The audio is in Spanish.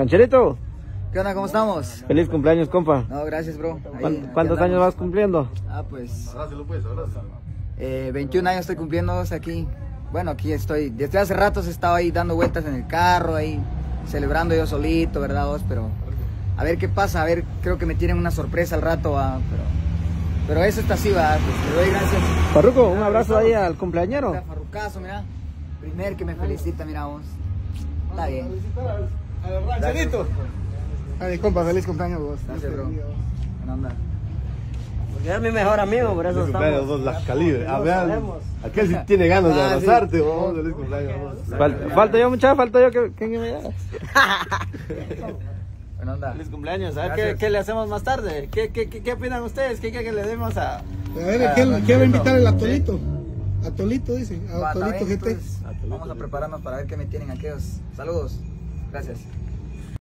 Rancherito, ¿Qué onda? ¿Cómo estamos? feliz cumpleaños, compa. No, gracias, bro. Ahí, ¿Cuán- aquí ¿Cuántos años vas cumpliendo? Ah, pues. Eh, 21 años estoy cumpliendo aquí. Bueno, aquí estoy. Desde hace rato he estado ahí dando vueltas en el carro, ahí celebrando yo solito, ¿verdad? vos? Pero a ver qué pasa, a ver, creo que me tienen una sorpresa al rato, ¿va? Pero, pero eso está así, va. Pues te doy gracias. Farruco, un abrazo ahí al cumpleañero. Farrucazo, mira. Primer que me felicita, mira vos. Está bien. Rancherito. Ay, compa, feliz cumpleaños vos. Gracias, bro. Buena onda. Porque es mi mejor amigo, por eso estamos. vos, las calibres. A Nos ver, aquel sí tiene ganas de Ah, sí. abrazarte, vos. Feliz cumpleaños, vos. Fal- falta yo, muchacha, falta yo que, que me. Buena onda. Feliz cumpleaños. A ver Gracias. qué, qué le hacemos más tarde. ¿Qué, qué, qué, qué opinan ustedes? ¿Qué quieren que le demos a.? A ver, ¿quién, quién va a invitar el atolito? Atolito, dice. Va, Atolito GT. Vamos a prepararnos para ver qué me tienen aquellos. Saludos. Gracias.